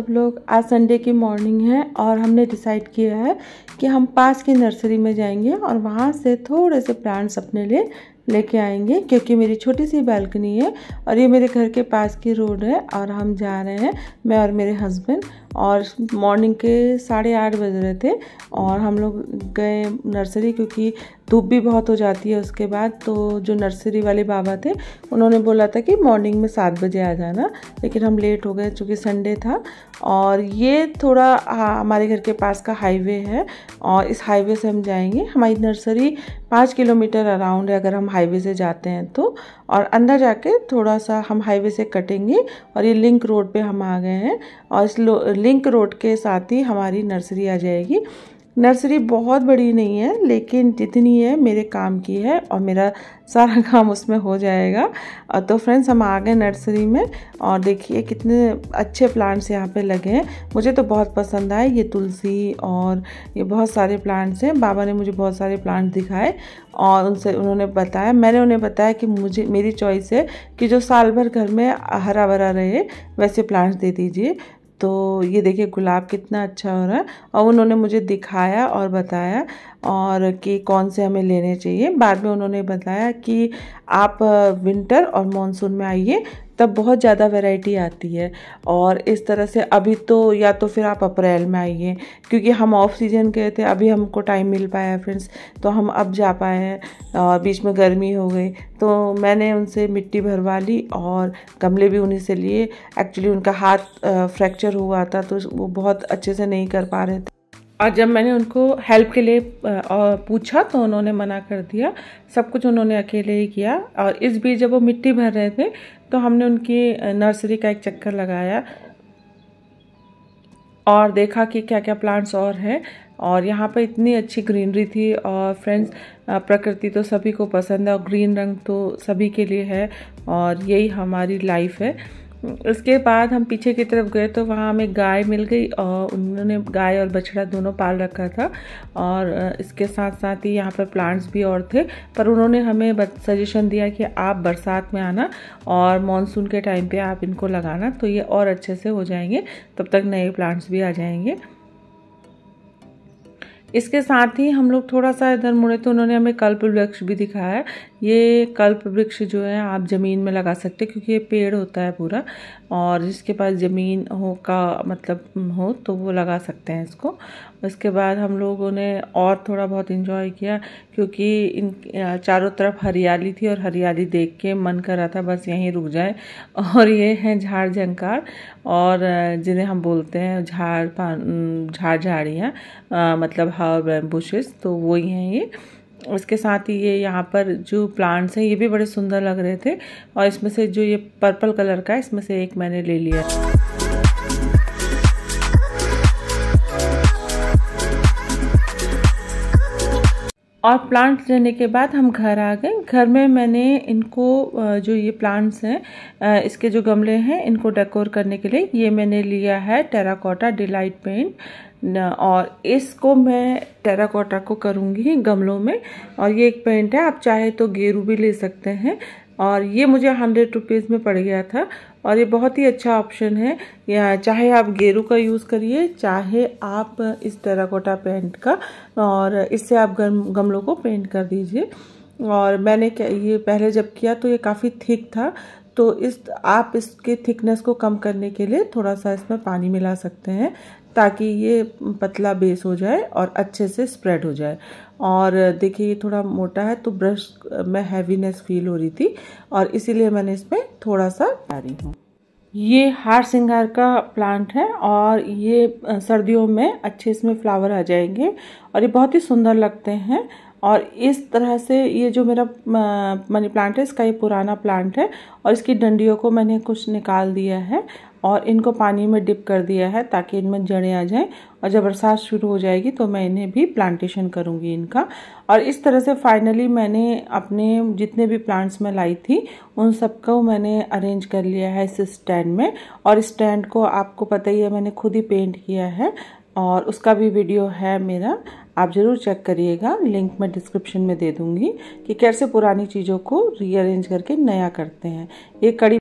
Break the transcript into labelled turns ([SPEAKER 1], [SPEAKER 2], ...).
[SPEAKER 1] सब लोग आज संडे की मॉर्निंग है और हमने डिसाइड किया है कि हम पास की नर्सरी में जाएँगे और वहाँ से थोड़े से प्लांट्स अपने लिए लेके आएँगे क्योंकि मेरी छोटी सी बालकनी है और ये मेरे घर के पास की रोड है और हम जा रहे हैं, मैं और मेरे हस्बैंड और मॉर्निंग के साढ़े आठ बज रहे थे और हम लोग गए नर्सरी क्योंकि धूप भी बहुत हो जाती है उसके बाद तो जो नर्सरी वाले बाबा थे, उन्होंने बोला था कि मॉर्निंग में सात बजे आ जाना, लेकिन हम लेट हो गए चूँकि संडे था। और ये थोड़ा हमारे घर के पास का हाईवे है और इस हाईवे से हम जाएँगे। हमारी नर्सरी पाँच किलोमीटर अराउंड है अगर हम हाईवे से जाते हैं तो। और अंदर जाके थोड़ा सा हम हाईवे से कटेंगे और ये लिंक रोड पे हम आ गए हैं। और इस लिंक रोड के साथ ही हमारी नर्सरी आ जाएगी। नर्सरी बहुत बड़ी नहीं है, लेकिन जितनी है मेरे काम की है और मेरा सारा काम उसमें हो जाएगा। तो फ्रेंड्स हम आ गए नर्सरी में और देखिए कितने अच्छे प्लांट्स यहाँ पे लगे हैं। मुझे तो बहुत पसंद आए, ये तुलसी और ये बहुत सारे प्लांट्स हैं। बाबा ने मुझे बहुत सारे प्लांट्स दिखाए और उनसे उन्होंने बताया। मैंने उन्हें बताया कि मुझे, मेरी चॉइस है कि जो साल भर घर में हरा भरा रहे, वैसे प्लांट्स दे दीजिए। तो ये देखिए गुलाब कितना अच्छा हो रहा है। और उन्होंने मुझे दिखाया और बताया और कि कौन से हमें लेने चाहिए। बाद में उन्होंने बताया कि आप विंटर और मानसून में आइए। तब बहुत ज़्यादा वैरायटी आती है। और इस तरह से अभी तो या तो फिर आप अप्रैल में आइए, क्योंकि हम ऑफ़ सीज़न गए थे, अभी हमको टाइम मिल पाया है फ्रेंड्स तो हम अब जा पाए हैं। और बीच में गर्मी हो गई तो मैंने उनसे मिट्टी भरवा ली और गमले भी उन्हीं से लिए। एक्चुअली उनका हाथ फ्रैक्चर हुआ था तो वो बहुत अच्छे से नहीं कर पा रहे थे। और जब मैंने उनको हेल्प के लिए पूछा तो उन्होंने मना कर दिया। सब कुछ उन्होंने अकेले ही किया। और इस बीच जब वो मिट्टी भर रहे थे तो हमने उनकी नर्सरी का एक चक्कर लगाया और देखा कि क्या क्या प्लांट्स और हैं। और यहाँ पर इतनी अच्छी ग्रीनरी थी और फ्रेंड्स प्रकृति तो सभी को पसंद है और ग्रीन रंग तो सभी के लिए है और यही हमारी लाइफ है। उसके बाद हम पीछे की तरफ़ गए तो वहाँ हमें गाय मिल गई और उन्होंने गाय और बछड़ा दोनों पाल रखा था और इसके साथ साथ ही यहाँ पर प्लांट्स भी और थे, पर उन्होंने हमें सजेशन दिया कि आप बरसात में आना और मानसून के टाइम पे आप इनको लगाना तो ये और अच्छे से हो जाएँगे, तब तक नए प्लांट्स भी आ जाएँगे। इसके साथ ही हम लोग थोड़ा सा इधर मुड़े तो उन्होंने हमें कल्प वृक्ष भी दिखाया है। ये कल्प वृक्ष जो है, आप ज़मीन में लगा सकते हैं, क्योंकि ये पेड़ होता है पूरा। और जिसके पास ज़मीन हो का मतलब हो तो वो लगा सकते हैं इसको। उसके बाद हम लोगों ने और थोड़ा बहुत इन्जॉय किया, क्योंकि इन चारों तरफ़ हरियाली थी और हरियाली देख के मन कर रहा था, बस यहीं रुक जाए। और ये हैं झाड़ झंकार, और जिन्हें हम बोलते हैं झाड़ झाड़ झाड़ियाँ मतलब हर्ब बैम्बूशेज तो वही हैं ये। उसके साथ ही ये यहाँ पर जो प्लांट्स हैं, ये भी बड़े सुंदर लग रहे थे। और इसमें से जो ये पर्पल कलर का है, इसमें से एक मैंने ले लिया। और प्लांट्स लेने के बाद हम घर आ गए। घर में मैंने इनको जो ये प्लांट्स हैं इसके जो गमले हैं, इनको डेकोर करने के लिए ये मैंने लिया है टेराकोटा डिलाइट पेंट और इसको मैं टेराकोटा को करूँगी गमलों में। और ये एक पेंट है, आप चाहे तो गेरू भी ले सकते हैं। और ये मुझे हंड्रेड रुपीज़ में पड़ गया था। और ये बहुत ही अच्छा ऑप्शन है। या चाहे आप गेरू का यूज़ करिए, चाहे आप इस टेराकोटा पेंट का। और इससे आप गम, गमलों को पेंट कर दीजिए। और मैंने ये पहले जब किया तो ये काफ़ी थिक था। तो इस, आप इसके थिकनेस को कम करने के लिए थोड़ा सा इसमें पानी मिला सकते हैं। ताकि ये पतला बेस हो जाए और अच्छे से स्प्रेड हो जाए। और देखिए, ये थोड़ा मोटा है तो ब्रश में हैवीनेस फील हो रही थी और इसीलिए मैंने इसमें थोड़ा सा डाल रही हूँ। ये हार सिंगार का प्लांट है और ये सर्दियों में अच्छे इसमें फ्लावर आ जाएँगे और ये बहुत ही सुंदर लगते हैं। और इस तरह से ये जो मेरा मनी प्लांट है, इसका ये पुराना प्लांट है और इसकी डंडियों को मैंने कुछ निकाल दिया है। और इनको पानी में डिप कर दिया है ताकि इनमें जड़ें आ जाएँ और जब बरसात शुरू हो जाएगी तो मैं इन्हें भी प्लांटेशन करूँगी इनका। और इस तरह से फाइनली मैंने अपने जितने भी प्लांट्स में लाई थी, उन सबको मैंने अरेंज कर लिया है इस स्टैंड में। और स्टैंड को आपको पता ही है, मैंने खुद ही पेंट किया है और उसका भी वीडियो है मेरा। आप ज़रूर चेक करिएगा लिंक मैं डिस्क्रिप्शन में दे दूँगी कि कैसे पुरानी चीज़ों को रीअरेंज करके नया करते हैं। ये कड़ी